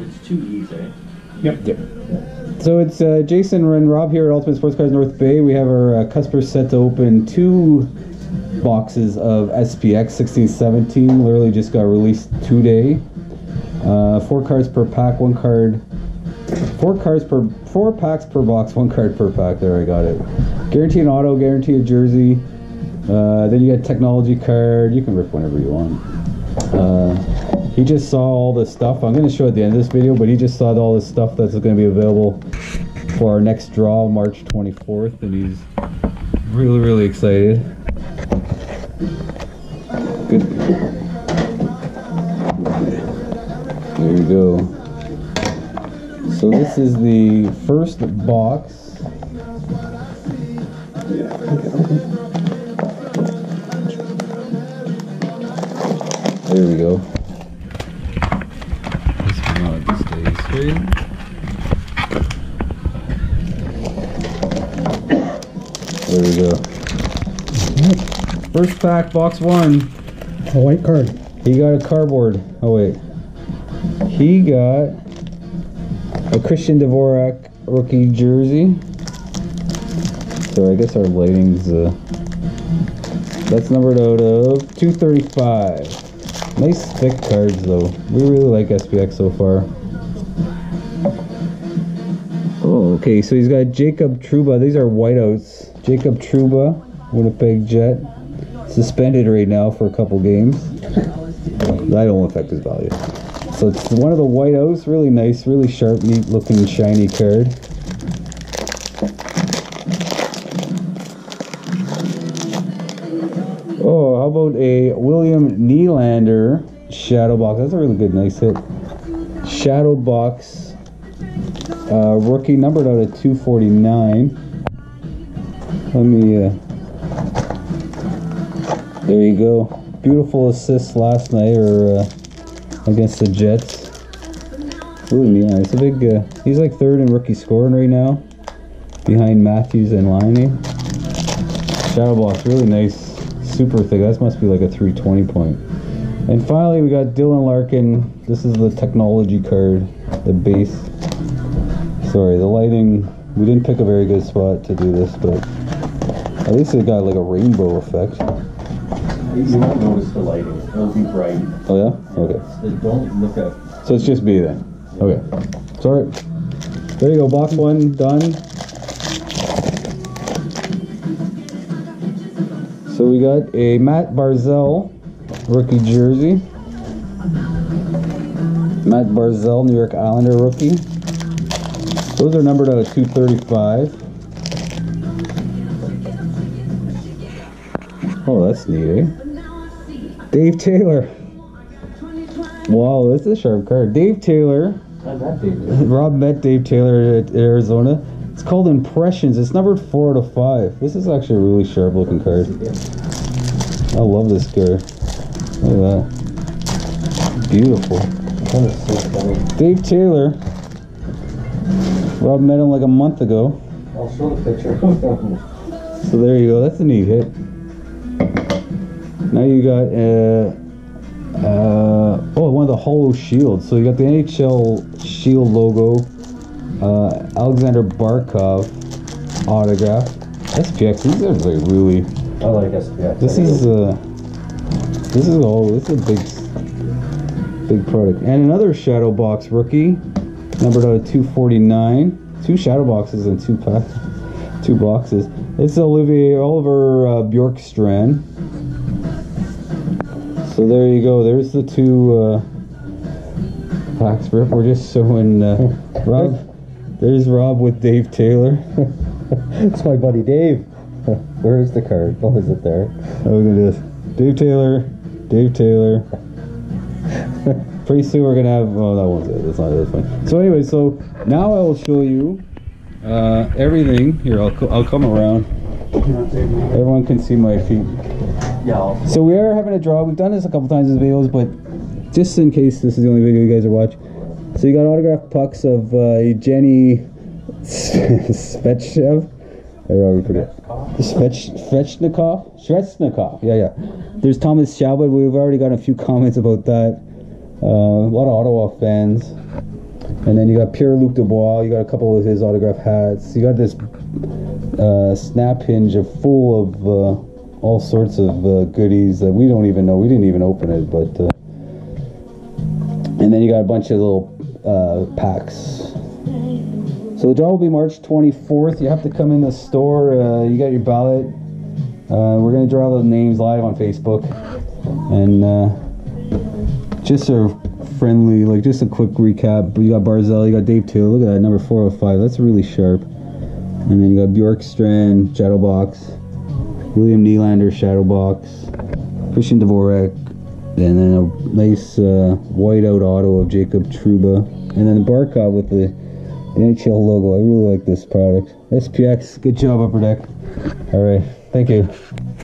It's two E's, eh? Yep. Yep. So it's uh, Jason and Rob here at Ultimate Sportscards North Bay. We have our uh, set to open two boxes of SPX 1617. Literally just got released today. Uh, four cards per pack, one card. Four cards per four packs per box, one card per pack. There, I got it. Guarantee an auto, guarantee a jersey. Uh, then you get technology card. You can rip whenever you want. Uh, he just saw all the stuff. I'm going to show at the end of this video, but he just saw all the stuff that's going to be available for our next draw, March 24th, and he's really, really excited. Good. There you go. So this is the first box. There we go. Stay. There we go. First pack, box one. A white card. He got a cardboard. Oh wait. He got a Christian Dvorak rookie jersey. So I guess our lighting's uh that's numbered out of 235. Nice thick cards though. We really like SPX so far. Okay, so he's got Jacob Trouba. These are whiteouts. Jacob Trouba, Winnipeg Jet. Suspended right now for a couple games. That don't affect his value. So it's one of the whiteouts. Really nice, really sharp, neat looking, shiny card. Oh, how about a William Nylander shadow box? That's a really good, nice hit. Shadow box, uh, rookie numbered out at 249. Let me. Uh, there you go. Beautiful assist last night, or uh, against the Jets. Ooh, yeah, a big. Uh, he's like third in rookie scoring right now, behind Matthews and Laine. Shadow box, really nice, super thick. That must be like a 320 point. And finally, we got Dylan Larkin. This is the technology card, the base. Sorry, the lighting. We didn't pick a very good spot to do this, but at least it got like a rainbow effect. You won't notice the lighting. It'll be bright. Oh yeah? Okay. So Don't look at. So it's just B then. Okay. Sorry. There you go. Box one done. So we got a Matt Barzal rookie jersey. Matt Barzal, New York Islander rookie. Those are numbered out of 235. Oh, that's neat, eh? Dave Taylor. Wow, this is a sharp card. Dave Taylor. That big. Rob met Dave Taylor at Arizona. It's called Impressions. It's numbered four out of five. This is actually a really sharp looking card. I love this card. Look at that. Beautiful. Dave Taylor. Rob met him like a month ago. I'll show the picture. So there you go. That's a neat hit. Now you got uh, uh, oh one of the Hollow Shields. So you got the NHL Shield logo, uh, Alexander Barkov autograph. SPX. These are like really. I like SPX. This is uh, this is all. This is a big, big product. And another shadow box rookie, numbered out of 249. Two shadow boxes and two pack, two boxes. It's Olivier Oliver uh, Bjorkstrand. So there you go. There's the two uh, packs. Rip. We're just showing uh, Rob. There's Rob with Dave Taylor. it's my buddy Dave. Where's the card? Oh, is it there? Oh, look at this. Dave Taylor. Dave Taylor. Pretty soon we're gonna have. Oh, that one's it. That's not this one. So anyway, so now I will show you uh, everything. Here, I'll co- I'll come around. Everyone can see my feet. Yeah. So we are having a draw. We've done this a couple times in videos, but just in case this is the only video you guys are watching. So you got autographed pucks of uh, Jenny Svechchev. I already forget. Svech, Svechnikov? Svechnikov. Yeah, yeah. There's Thomas Chabot. We've already got a few comments about that. Uh, a lot of Ottawa fans. And then you got Pierre Luc Dubois. You got a couple of his autograph hats. You got this uh, snap hinge full of uh, all sorts of uh, goodies that we don't even know. We didn't even open it, but. Uh, and then you got a bunch of little uh, packs. So the draw will be March 24th. You have to come in the store. You got your ballot. We're gonna draw the names live on Facebook, and just a friendly, like just a quick recap. You got Barzal, you got Dave Taylor. Look at that number 405. That's really sharp. And then you got Bjorkstrand, Shadowbox, William Nylander, Shadowbox, Christian Dvorak, and then a nice uh, whiteout auto of Jacob Trouba, and then the Barkov with the NHL logo. I really like this product. SPX, good job, Upper Deck. All right, thank you.